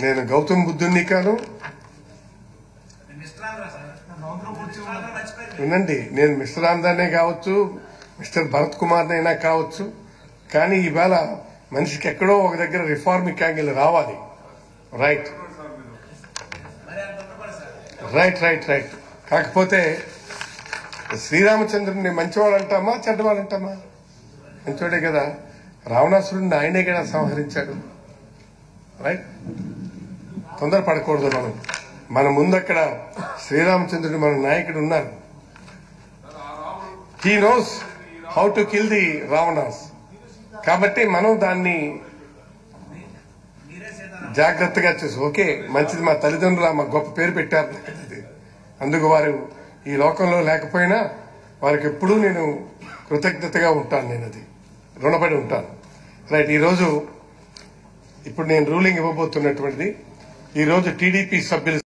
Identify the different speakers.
Speaker 1: నేను గౌతమ్ బుద్ధుణ్ణి కాను. వినండి నేను మిస్టర్ ఆందానే కావచ్చు మిస్టర్ భరత్ కుమార్ అయినా కావచ్చు కానీ ఈవేళ మనిషికి ఎక్కడో ఒక దగ్గర రిఫార్మిక్ యాంగిల్ రావాలి. రైట్. Right right right. కాకపోతే శ్రీరామచంద్రుని మంచివాడు అంటామా చెడ్డవాడు అంటామా మంచివాడే కదా. రావణాసురుడిని ఆయనే కదా సంహరించాడు. రైట్ తొందరపడకూడదు మనం. మన ముందు అక్కడ శ్రీరామచంద్రుడు మన నాయకుడు ఉన్నారు. He knows how to kill the Ravanas కాబట్టి మనం దాన్ని జాగ్రత్తగా చూసి ఓకే మంచిది మా తల్లిదండ్రులు మా గొప్ప పేరు పెట్టారు అందుకు వారు ఈ లోకంలో లేకపోయినా వారికి ఎప్పుడూ నేను కృతజ్ఞతగా ఉంటాను నేను అది రుణపడి ఉంటాను. రైట్ ఈరోజు ఇప్పుడు నేను రూలింగ్ ఇవ్వబోతున్నటువంటిది ఈరోజు టీడీపీ సభ్యులు